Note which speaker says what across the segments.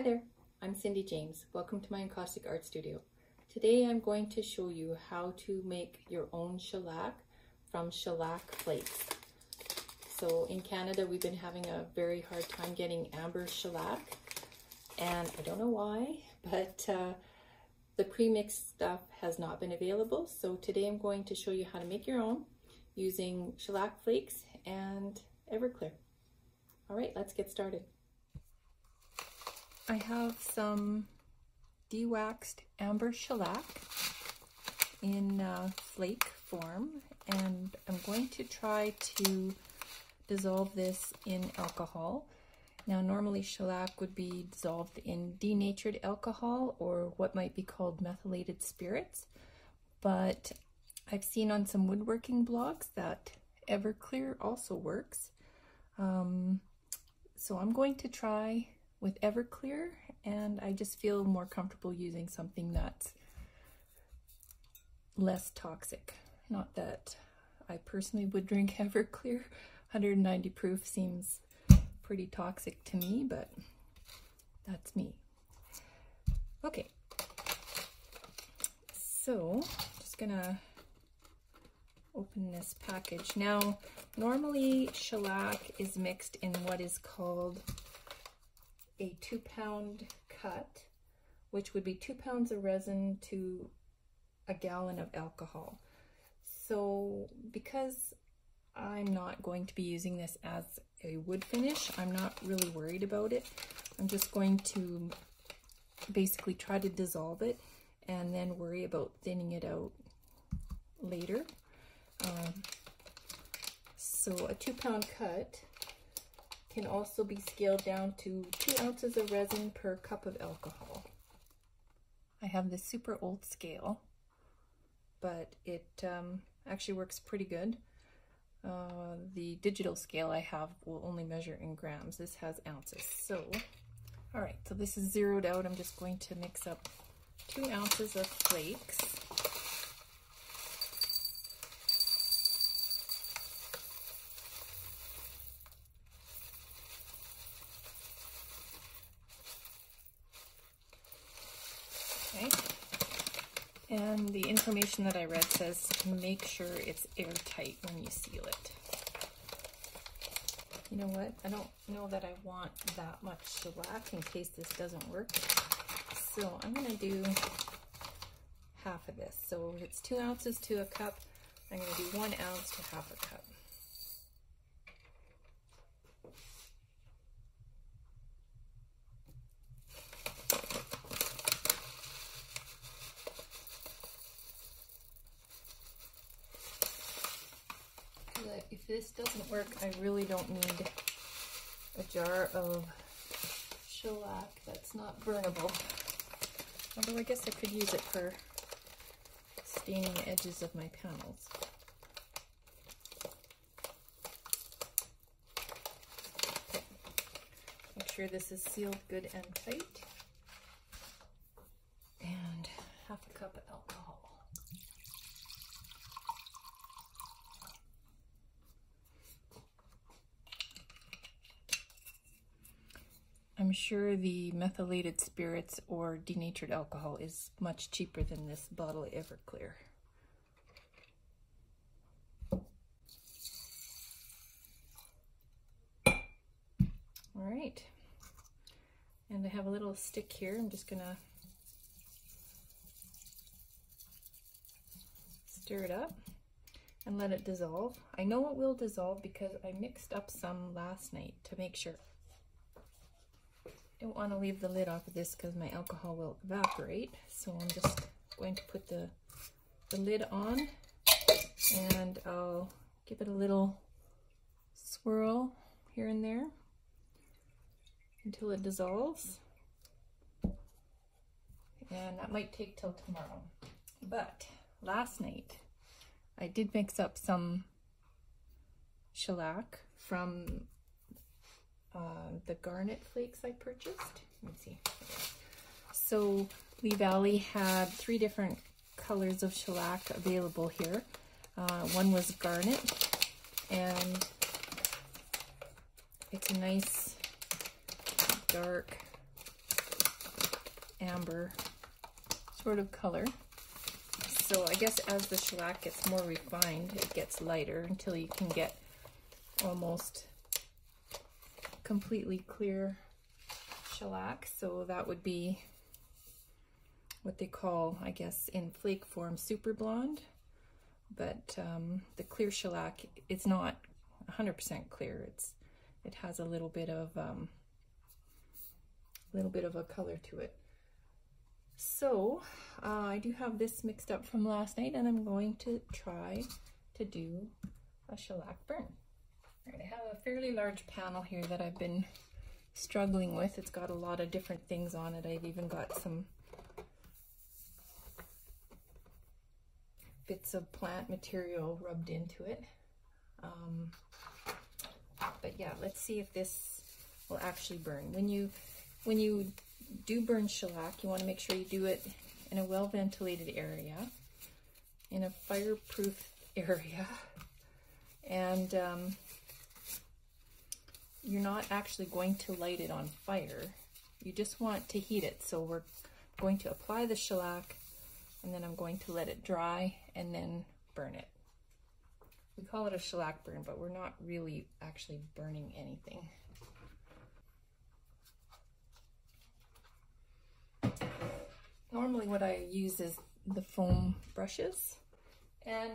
Speaker 1: Hi there, I'm Cindy James. Welcome to my Encaustic Art Studio. Today I'm going to show you how to make your own shellac from shellac flakes. So in Canada we've been having a very hard time getting amber shellac and I don't know why, but uh, the pre-mixed stuff has not been available. So today I'm going to show you how to make your own using shellac flakes and Everclear. All right, let's get started. I have some de-waxed amber shellac in uh, flake form and I'm going to try to dissolve this in alcohol. Now normally shellac would be dissolved in denatured alcohol or what might be called methylated spirits but I've seen on some woodworking blogs that Everclear also works. Um, so I'm going to try with Everclear and I just feel more comfortable using something that's less toxic. Not that I personally would drink Everclear. 190 proof seems pretty toxic to me, but that's me. Okay, so just gonna open this package. Now, normally shellac is mixed in what is called a two pound cut, which would be two pounds of resin to a gallon of alcohol. So because I'm not going to be using this as a wood finish, I'm not really worried about it. I'm just going to basically try to dissolve it and then worry about thinning it out later. Um, so a two pound cut can also be scaled down to two ounces of resin per cup of alcohol. I have this super old scale, but it um, actually works pretty good. Uh, the digital scale I have will only measure in grams. This has ounces. So, all right, so this is zeroed out. I'm just going to mix up two ounces of flakes. Okay. And the information that I read says make sure it's airtight when you seal it. You know what? I don't know that I want that much shellac in case this doesn't work. So I'm going to do half of this. So it's two ounces to a cup. I'm going to do one ounce to half a cup. if this doesn't work, I really don't need a jar of shellac that's not burnable. Although I guess I could use it for staining the edges of my panels. Okay. Make sure this is sealed good and tight. And half a cup of alcohol. I'm sure the methylated spirits or denatured alcohol is much cheaper than this bottle Everclear. All right, and I have a little stick here. I'm just gonna stir it up and let it dissolve. I know it will dissolve because I mixed up some last night to make sure don't want to leave the lid off of this because my alcohol will evaporate. So I'm just going to put the, the lid on and I'll give it a little swirl here and there until it dissolves. And that might take till tomorrow. But last night I did mix up some shellac from uh, the garnet flakes I purchased. Let me see. So Lee Valley had three different colors of shellac available here. Uh, one was garnet, and it's a nice dark amber sort of color. So I guess as the shellac gets more refined, it gets lighter until you can get almost completely clear shellac. So that would be what they call, I guess, in flake form, super blonde. But um, the clear shellac it's not 100% clear. It's It has a little bit of um, little bit of a color to it. So uh, I do have this mixed up from last night and I'm going to try to do a shellac burn. Right, I have a fairly large panel here that I've been struggling with. It's got a lot of different things on it. I've even got some bits of plant material rubbed into it. Um, but yeah, let's see if this will actually burn. When you when you do burn shellac, you want to make sure you do it in a well ventilated area, in a fireproof area, and um, you're not actually going to light it on fire. You just want to heat it. So we're going to apply the shellac and then I'm going to let it dry and then burn it. We call it a shellac burn, but we're not really actually burning anything. Normally what I use is the foam brushes and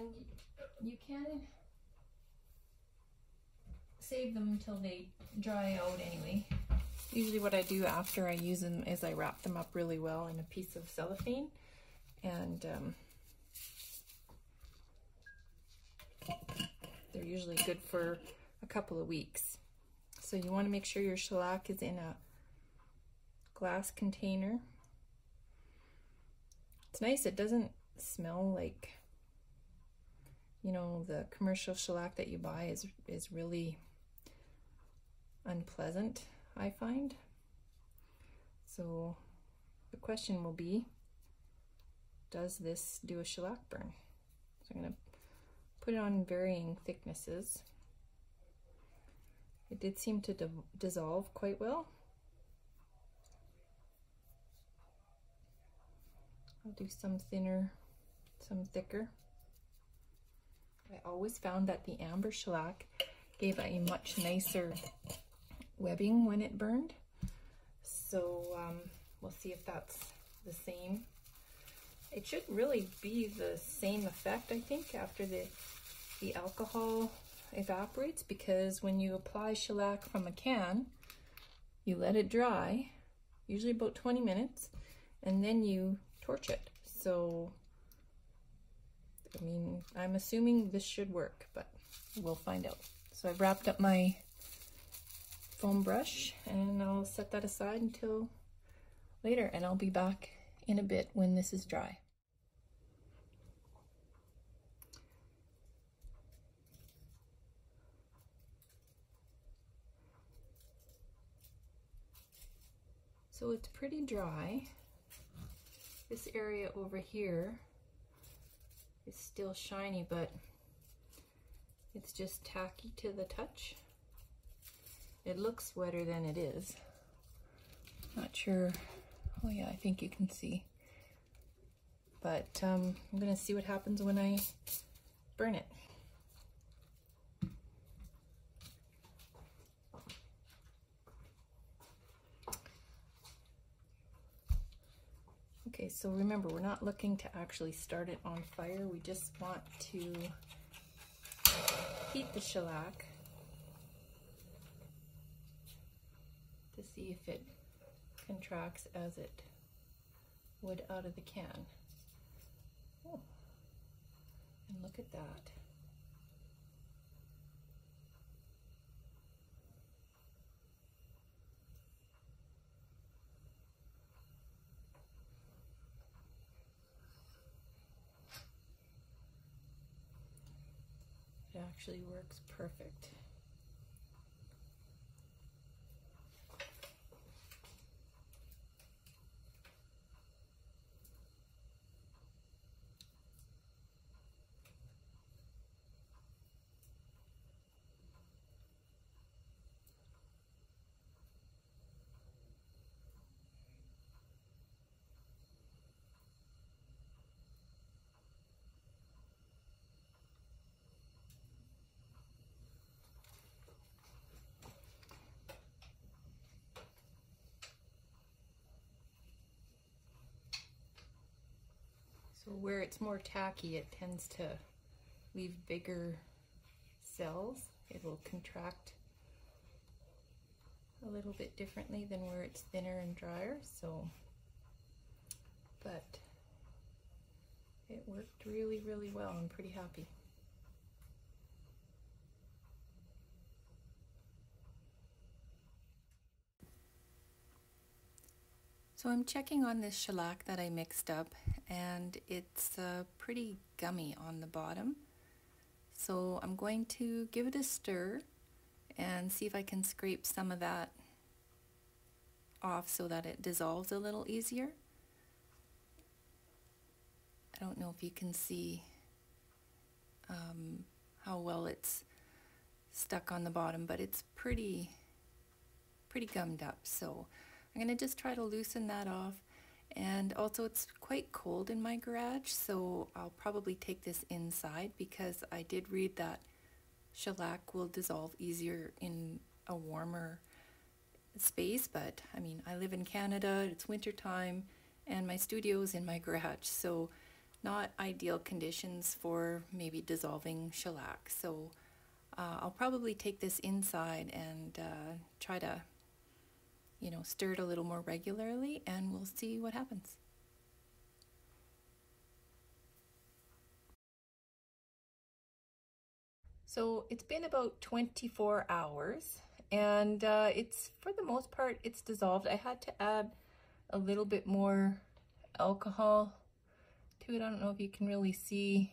Speaker 1: you can save them until they dry out anyway. Usually what I do after I use them is I wrap them up really well in a piece of cellophane and um, they're usually good for a couple of weeks. So you want to make sure your shellac is in a glass container. It's nice, it doesn't smell like, you know, the commercial shellac that you buy is, is really unpleasant, I find. So the question will be, does this do a shellac burn? So I'm going to put it on varying thicknesses. It did seem to dissolve quite well. I'll do some thinner, some thicker. I always found that the amber shellac gave a much nicer webbing when it burned. So um, we'll see if that's the same. It should really be the same effect, I think, after the, the alcohol evaporates because when you apply shellac from a can, you let it dry, usually about 20 minutes, and then you torch it. So, I mean, I'm assuming this should work, but we'll find out. So I've wrapped up my foam brush and I'll set that aside until later and I'll be back in a bit when this is dry. So it's pretty dry. This area over here is still shiny, but it's just tacky to the touch. It looks wetter than it is. Not sure. Oh yeah, I think you can see. But um, I'm gonna see what happens when I burn it. Okay, so remember, we're not looking to actually start it on fire. We just want to heat the shellac to see if it contracts as it would out of the can. Oh, and look at that. It actually works perfect. So where it's more tacky, it tends to leave bigger cells. It will contract a little bit differently than where it's thinner and drier. So, but it worked really, really well. I'm pretty happy. So I'm checking on this shellac that I mixed up and it's uh, pretty gummy on the bottom. So I'm going to give it a stir and see if I can scrape some of that off so that it dissolves a little easier. I don't know if you can see um, how well it's stuck on the bottom, but it's pretty, pretty gummed up. So I'm going to just try to loosen that off. And also it's quite cold in my garage, so I'll probably take this inside because I did read that shellac will dissolve easier in a warmer space. But I mean, I live in Canada, it's winter time, and my studio is in my garage, so not ideal conditions for maybe dissolving shellac. So uh, I'll probably take this inside and uh, try to you know, stir it a little more regularly and we'll see what happens. So it's been about 24 hours and uh, it's, for the most part, it's dissolved. I had to add a little bit more alcohol to it. I don't know if you can really see.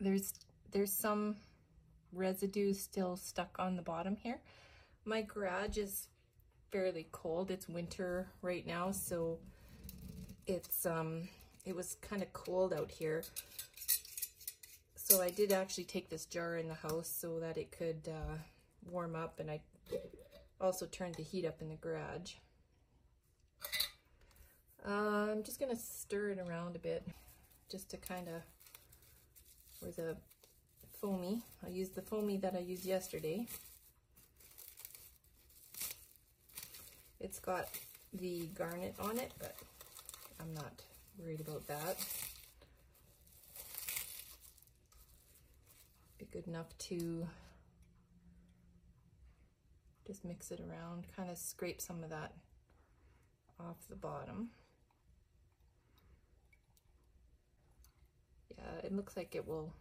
Speaker 1: There's, there's some residue still stuck on the bottom here. My garage is fairly cold. It's winter right now, so it's um it was kind of cold out here. So I did actually take this jar in the house so that it could uh, warm up and I also turned the heat up in the garage. Uh, I'm just gonna stir it around a bit just to kind of, where the foamy, I used the foamy that I used yesterday. It's got the garnet on it, but I'm not worried about that. Be good enough to just mix it around, kind of scrape some of that off the bottom. Yeah, it looks like it will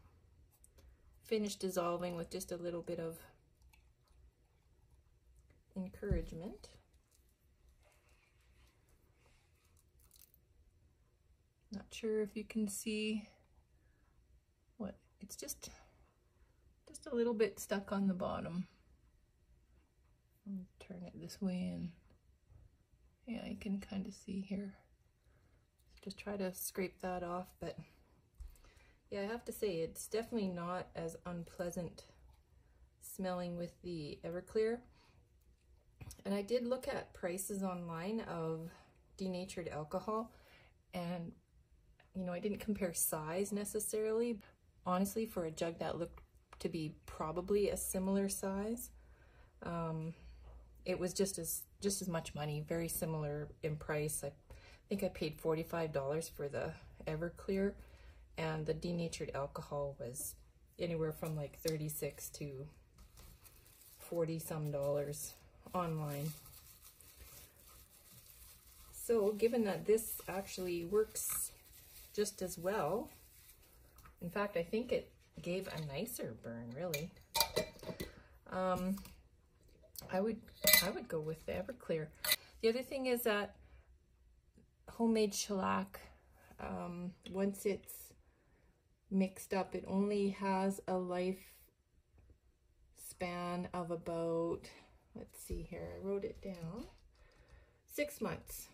Speaker 1: finish dissolving with just a little bit of encouragement. Sure if you can see what, it's just, just a little bit stuck on the bottom. turn it this way and yeah, you can kind of see here. Just try to scrape that off, but yeah, I have to say it's definitely not as unpleasant smelling with the Everclear. And I did look at prices online of denatured alcohol and you know, I didn't compare size necessarily. Honestly, for a jug that looked to be probably a similar size, um, it was just as just as much money, very similar in price. I think I paid $45 for the Everclear and the denatured alcohol was anywhere from like 36 to 40 some dollars online. So given that this actually works just as well. In fact, I think it gave a nicer burn, really. Um, I would I would go with the Everclear. The other thing is that homemade shellac, um, once it's mixed up, it only has a life span of about, let's see here, I wrote it down, six months.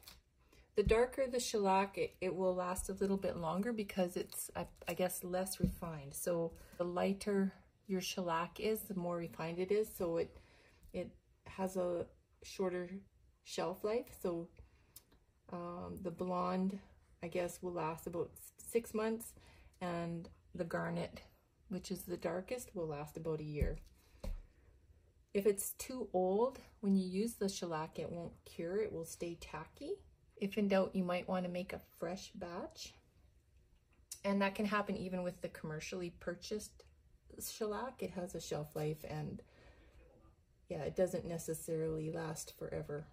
Speaker 1: The darker the shellac, it, it will last a little bit longer because it's, I, I guess, less refined. So the lighter your shellac is, the more refined it is. So it, it has a shorter shelf life. So um, the blonde, I guess, will last about six months. And the garnet, which is the darkest, will last about a year. If it's too old, when you use the shellac, it won't cure. It will stay tacky. If in doubt, you might want to make a fresh batch. And that can happen even with the commercially purchased shellac. It has a shelf life and yeah, it doesn't necessarily last forever.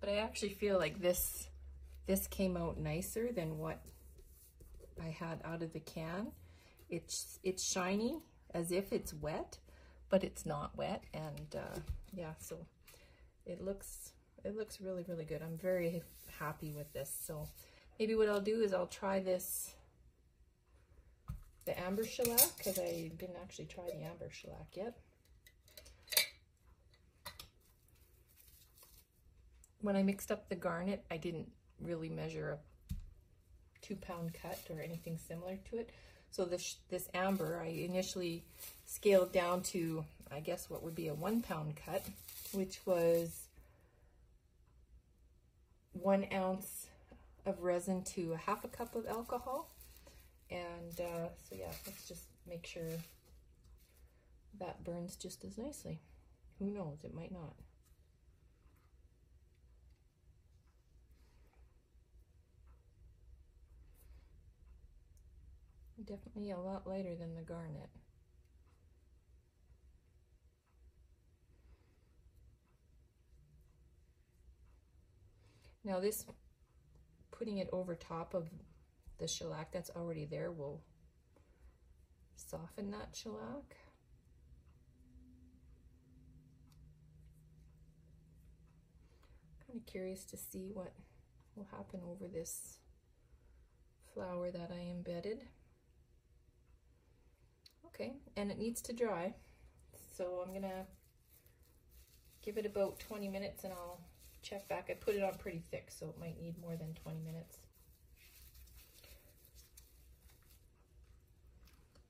Speaker 1: But I actually feel like this this came out nicer than what I had out of the can. It's it's shiny as if it's wet, but it's not wet. And uh, yeah, so it looks it looks really, really good. I'm very happy with this. So maybe what I'll do is I'll try this, the amber shellac, because I didn't actually try the amber shellac yet. When I mixed up the garnet, I didn't really measure a two pound cut or anything similar to it. So this, this amber, I initially scaled down to, I guess what would be a one pound cut, which was one ounce of resin to a half a cup of alcohol. And uh, so yeah, let's just make sure that burns just as nicely. Who knows, it might not. Definitely a lot lighter than the garnet. Now this, putting it over top of the shellac that's already there will soften that shellac. Kind of curious to see what will happen over this flower that I embedded. Okay, and it needs to dry. So I'm gonna give it about 20 minutes and I'll check back. I put it on pretty thick, so it might need more than 20 minutes.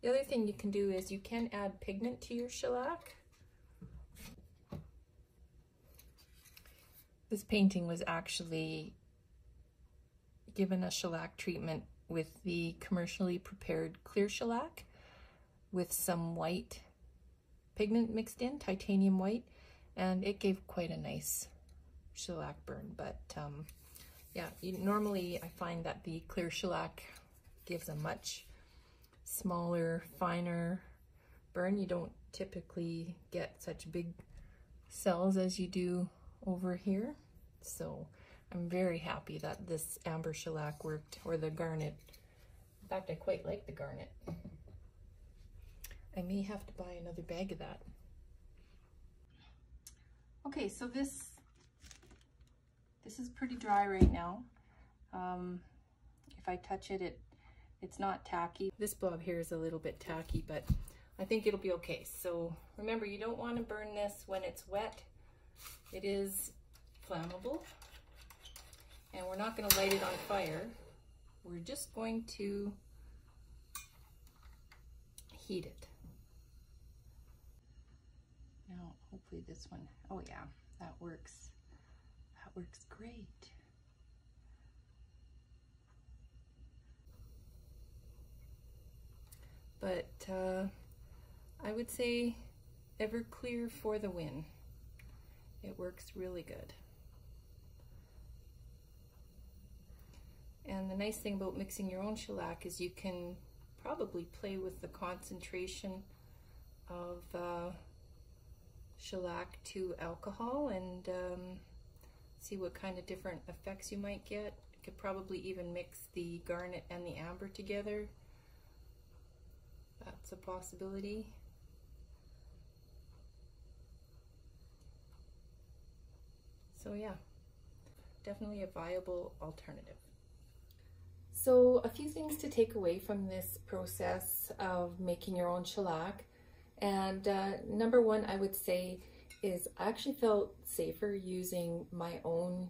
Speaker 1: The other thing you can do is you can add pigment to your shellac. This painting was actually given a shellac treatment with the commercially prepared clear shellac with some white pigment mixed in, titanium white, and it gave quite a nice shellac burn. But um, yeah, you, normally I find that the clear shellac gives a much smaller, finer burn. You don't typically get such big cells as you do over here. So I'm very happy that this amber shellac worked, or the garnet. In fact, I quite like the garnet. I may have to buy another bag of that. Okay, so this this is pretty dry right now. Um, if I touch it, it it's not tacky. This blob here is a little bit tacky, but I think it'll be okay. So remember, you don't want to burn this when it's wet. It is flammable. And we're not going to light it on fire. We're just going to heat it. Now, hopefully this one, oh yeah, that works works great. But uh, I would say Everclear for the win. It works really good. And the nice thing about mixing your own shellac is you can probably play with the concentration of uh, shellac to alcohol and um, see what kind of different effects you might get. You could probably even mix the garnet and the amber together. That's a possibility. So yeah, definitely a viable alternative. So a few things to take away from this process of making your own shellac. And uh, number one, I would say is I actually felt safer using my own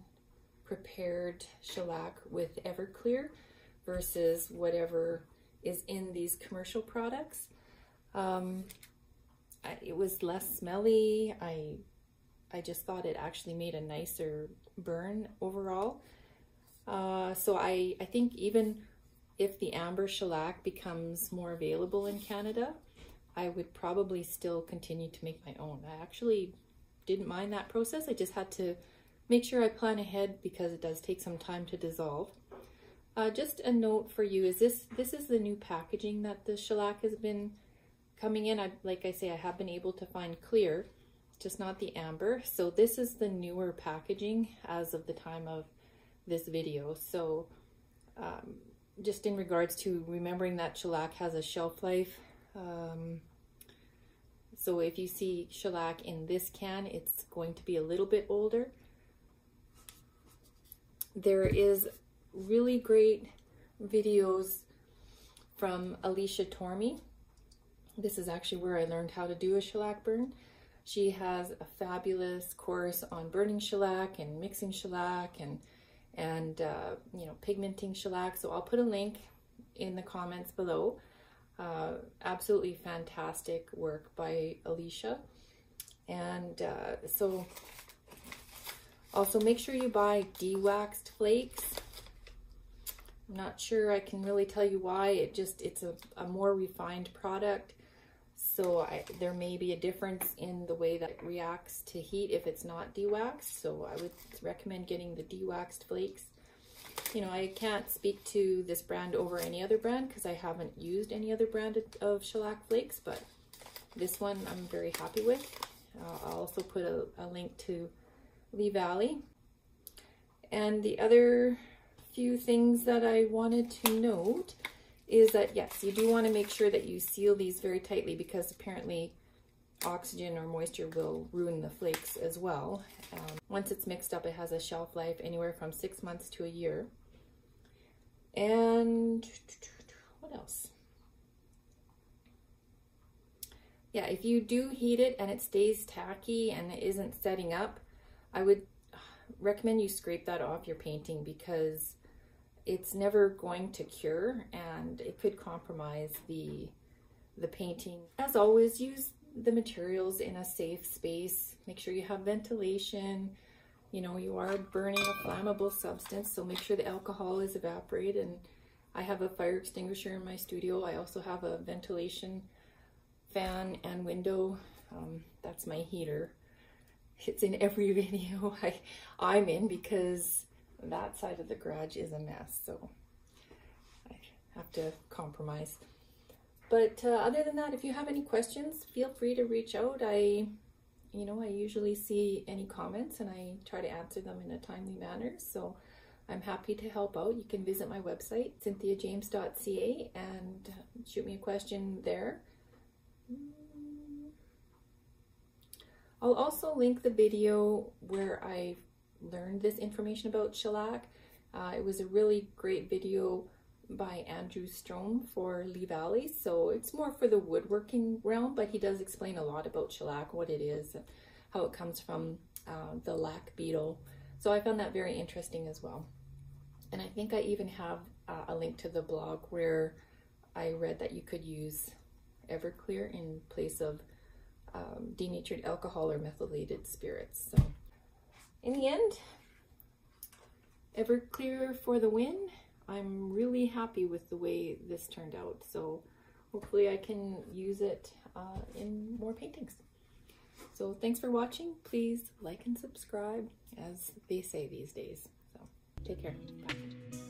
Speaker 1: prepared shellac with Everclear versus whatever is in these commercial products. Um, I, it was less smelly. I I just thought it actually made a nicer burn overall. Uh, so I, I think even if the amber shellac becomes more available in Canada, I would probably still continue to make my own. I actually didn't mind that process. I just had to make sure I plan ahead because it does take some time to dissolve. Uh, just a note for you is this this is the new packaging that the shellac has been coming in. I, like I say, I have been able to find clear, just not the amber. So this is the newer packaging as of the time of this video. So um, just in regards to remembering that shellac has a shelf life. Um, so if you see shellac in this can, it's going to be a little bit older. There is really great videos from Alicia Tormey. This is actually where I learned how to do a shellac burn. She has a fabulous course on burning shellac and mixing shellac and and uh, you know pigmenting shellac. So I'll put a link in the comments below. Uh, absolutely fantastic work by Alicia. And uh, so also make sure you buy de-waxed flakes. I'm not sure I can really tell you why. It just, it's a, a more refined product. So I, there may be a difference in the way that it reacts to heat if it's not de-waxed. So I would recommend getting the de-waxed flakes. You know, I can't speak to this brand over any other brand because I haven't used any other brand of shellac flakes, but this one I'm very happy with. Uh, I'll also put a, a link to Lee Valley. And the other few things that I wanted to note is that, yes, you do want to make sure that you seal these very tightly because apparently oxygen or moisture will ruin the flakes as well. Um, once it's mixed up, it has a shelf life anywhere from six months to a year. And what else? Yeah, if you do heat it and it stays tacky and it isn't setting up, I would recommend you scrape that off your painting because it's never going to cure and it could compromise the the painting. As always, use the materials in a safe space. Make sure you have ventilation. You know, you are burning a flammable substance, so make sure the alcohol is evaporated. And I have a fire extinguisher in my studio. I also have a ventilation fan and window. Um, that's my heater. It's in every video I, I'm in because that side of the garage is a mess, so I have to compromise. But uh, other than that, if you have any questions, feel free to reach out. I, you know, I usually see any comments and I try to answer them in a timely manner. So I'm happy to help out. You can visit my website, cynthiajames.ca, and shoot me a question there. I'll also link the video where I learned this information about shellac. Uh, it was a really great video by Andrew Strome for Lee Valley. So it's more for the woodworking realm, but he does explain a lot about shellac, what it is, how it comes from uh, the lac beetle. So I found that very interesting as well. And I think I even have uh, a link to the blog where I read that you could use Everclear in place of um, denatured alcohol or methylated spirits. So in the end, Everclear for the win. I'm really happy with the way this turned out. So hopefully I can use it uh, in more paintings. So thanks for watching. Please like and subscribe as they say these days. So take care. Bye.